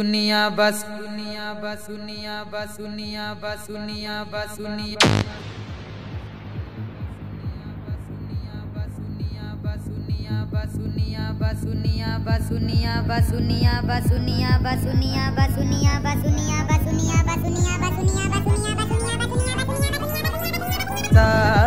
दुनिया बस दुनिया बस दुनिया बस दुनिया बस दुनिया बस दुनिया Basunia Basunia Basunia Basunia Basunia Basunia Basunia Basunia Basunia Basunia Basunia Basunia Basunia Basunia Basunia Basunia Basunia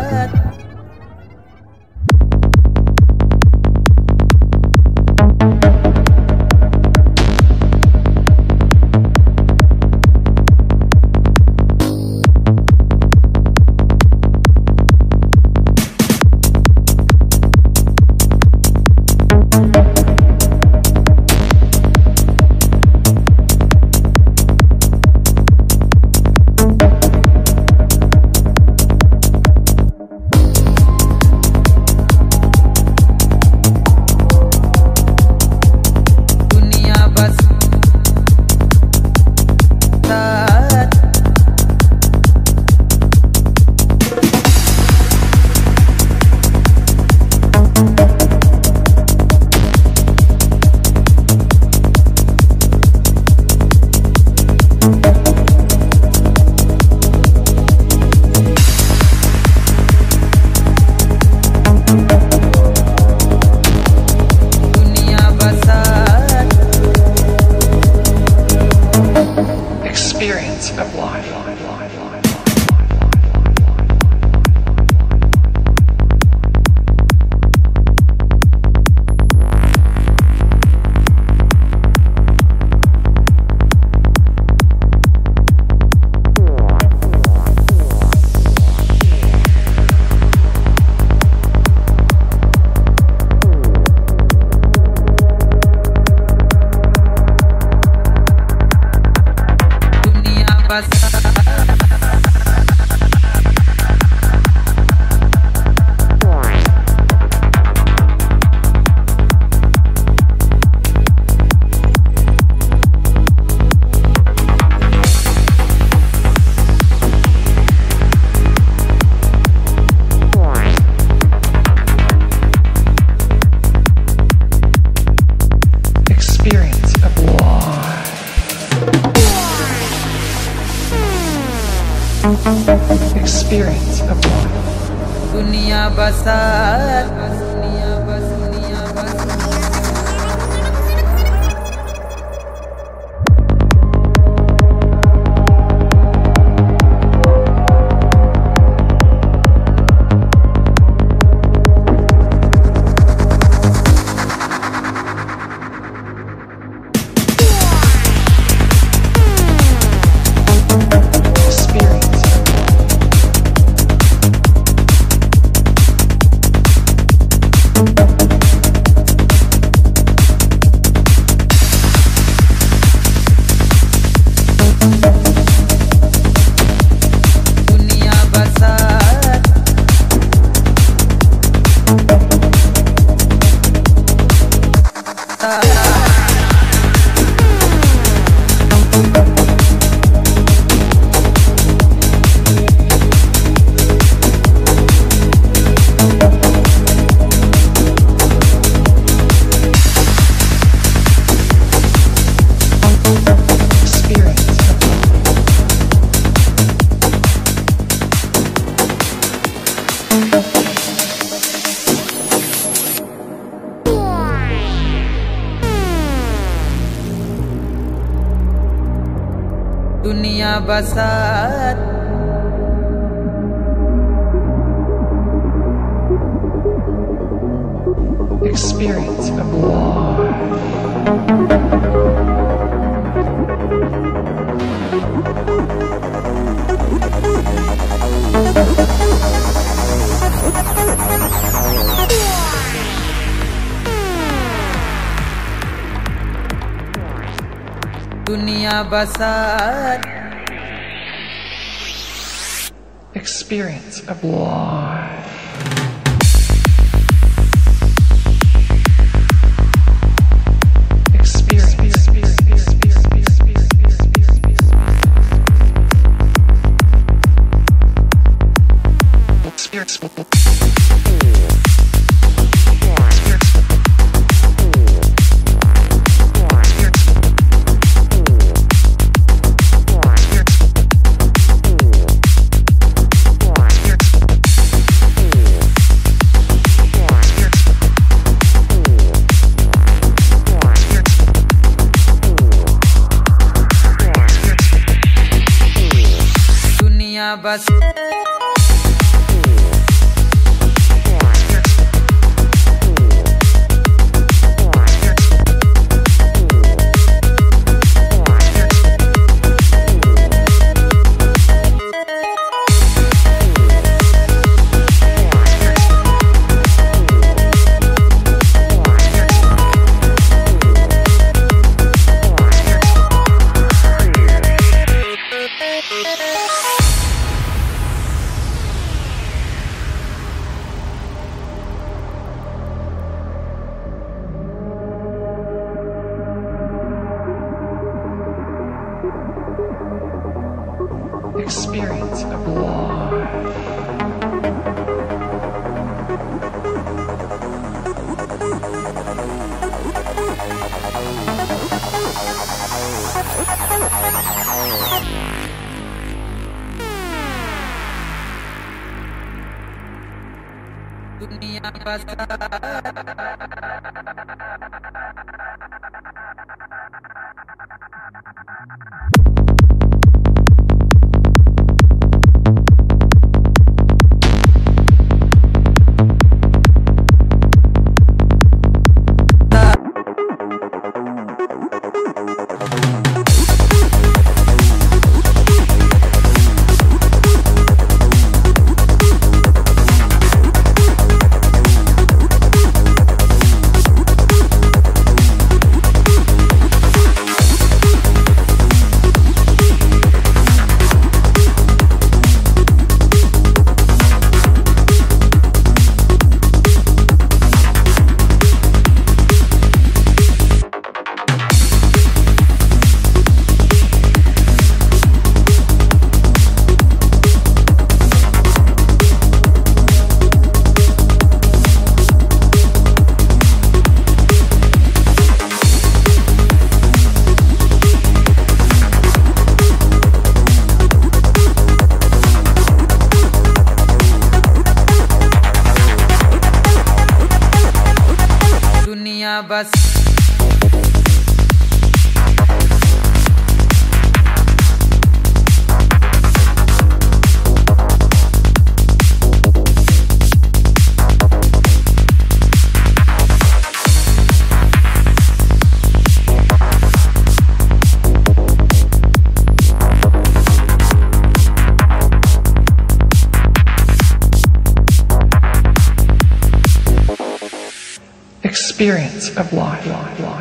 Experience of life. uh, uh. दुनिया बसात। Experience of war. basar. Experience of life. बस Experience of life. दुनिया बस Experience of life. life, life.